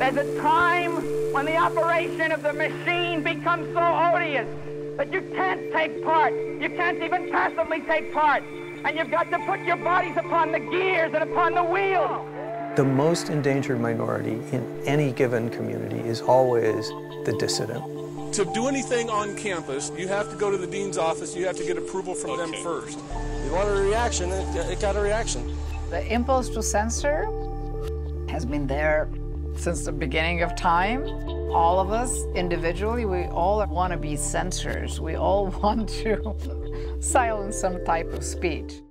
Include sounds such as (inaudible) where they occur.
There's a time when the operation of the machine becomes so odious that you can't take part. You can't even passively take part. And you've got to put your bodies upon the gears and upon the wheel. The most endangered minority in any given community is always the dissident. To do anything on campus, you have to go to the dean's office. You have to get approval from them first. You want a reaction, it, it got a reaction. The impulse to censor has been there since the beginning of time. All of us individually, we all want to be censors. We all (laughs) want to (laughs) silence some type of speech.